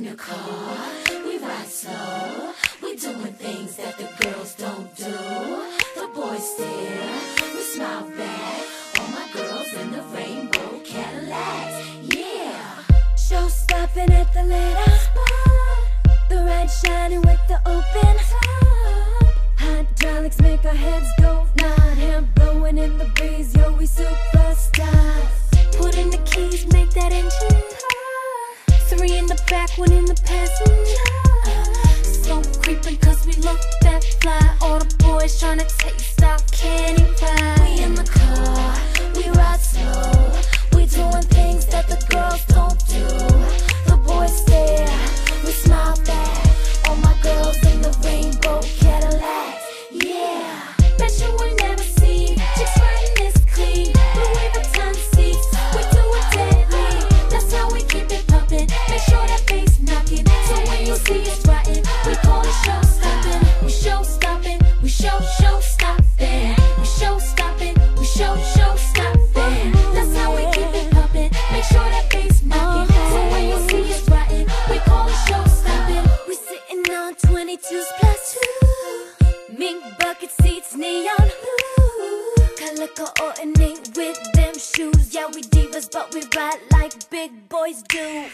in the car, we ride slow. We doing things that the girls don't do. The boys stare, we smile back. All my girls in the rainbow Cadillacs, yeah. Show stopping at the little spot. The red shining with the open Back, one in the passenger. Slow creeping cause we look that fly. All the boys tryna taste see us riding, we call it show stopping. We show stopping. We show show stopping. We show stopping. We show show stopping. That's how we keep it pumping. Make sure that bass knocking. So when you see us riding, we call it show stopping. We sitting on 22s plus two. Mink bucket seats, neon blue. Color coordinate with them shoes. Yeah, we divas, but we ride like big boys do.